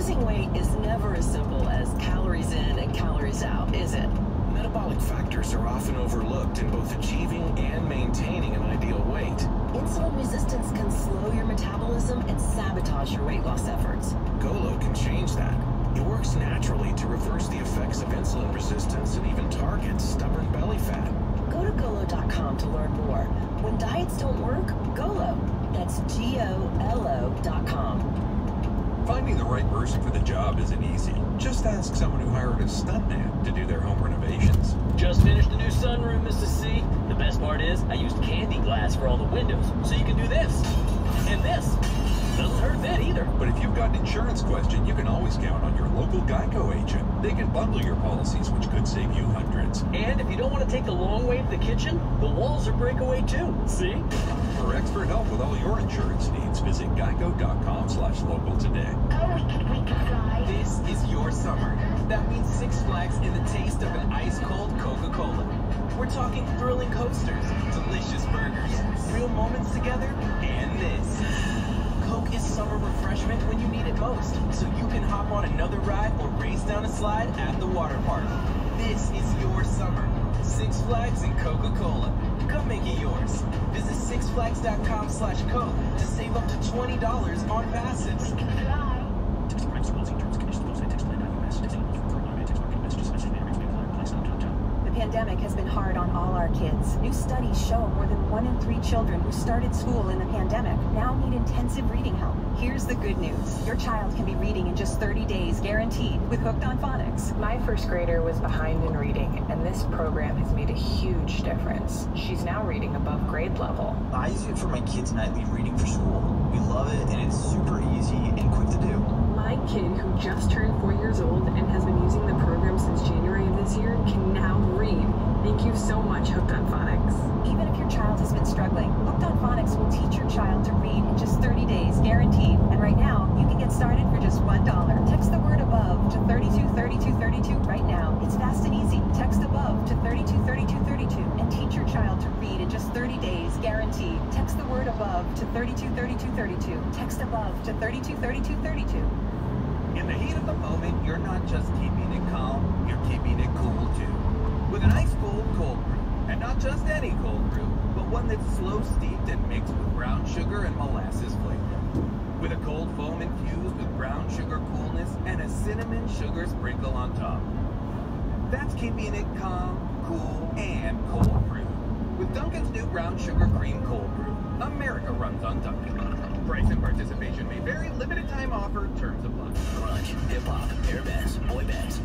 Losing weight is never as simple as calories in and calories out, is it? Metabolic factors are often overlooked in both achieving and maintaining an ideal weight. Insulin resistance can slow your metabolism and sabotage your weight loss efforts. Golo can change that. It works naturally to reverse the effects of insulin resistance and even targets stubborn belly fat. Go to golo.com to learn more. When diets don't work, Golo. That's G-O-L-O.com. Finding the right person for the job isn't easy. Just ask someone who hired a stuntman to do their home renovations. Just finished the new sunroom, Mrs. C. The best part is, I used candy glass for all the windows, so you can do this. And this. Doesn't hurt that either. But if you've got an insurance question, you can always count on your local Geico agent. They can bundle your policies, which could save you hundreds. And if you don't want to take the long way to the kitchen, the walls are breakaway too. See? For expert help with all your insurance needs, visit geico.com slash local today. Oh, we could we could fly. This is your summer. That means Six Flags and the taste of an ice-cold Coca-Cola. We're talking thrilling coasters, delicious burgers, real moments together, and this. Coke is summer refreshment when you need it most, so you can hop on another ride or race down a slide at the water park. This is your summer. Six Flags and Coca-Cola. Come make it yours. Visit sixflags.com slash Coke to save up to $20 on passes. The pandemic has been hard on all our kids. New studies show more than one in three children who started school in the pandemic now need intensive reading help. Here's the good news. Your child can be reading in just 30 days, guaranteed, with Hooked on Phonics. My first grader was behind in reading, and this program has made a huge difference. She's now reading above grade level. I use it for my kids' nightly reading for school. We love it, and it's super easy and quick to do. My kid, who just turned four years old and has been using the program since January of this year, can now read. Thank you so much, Hooked on Phonics. Even if your child has been struggling, Hooked on Phonics will teach your child to read in just 30 days, guaranteed. And right now, you can get started for just $1. Text the word above to 323232 right now. It's fast and easy. Text above to 323232 and teach your child to read in just 30 days, guaranteed. Text the word above to 323232. Text above to 323232. In the heat of the moment, you're not just keeping it calm, you're keeping it cool too. With an ice cold cold brew. And not just any cold brew, but one that's slow steeped and mixed with brown sugar and molasses flavor. With a cold foam infused with brown sugar coolness and a cinnamon sugar sprinkle on top. That's keeping it calm, cool, and cold brew. With Dunkin's new brown sugar cream cold brew. America runs on Dunkin'. Price and participation may vary. Limited time offer. Terms apply. Grunge, hip hop, hair bands, boy bands,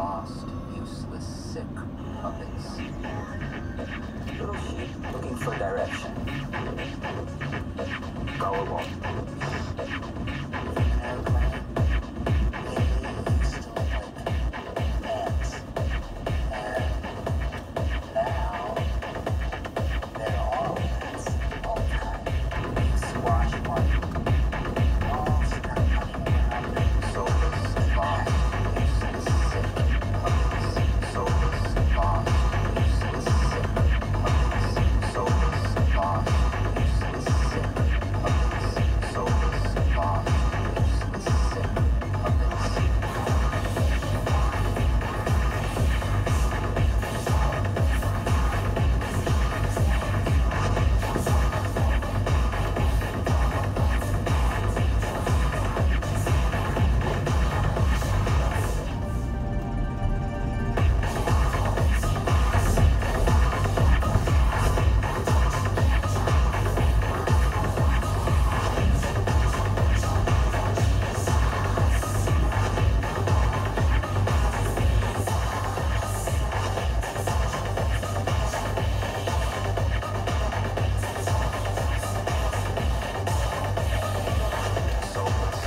lost, useless, sick puppets. Looking for direction.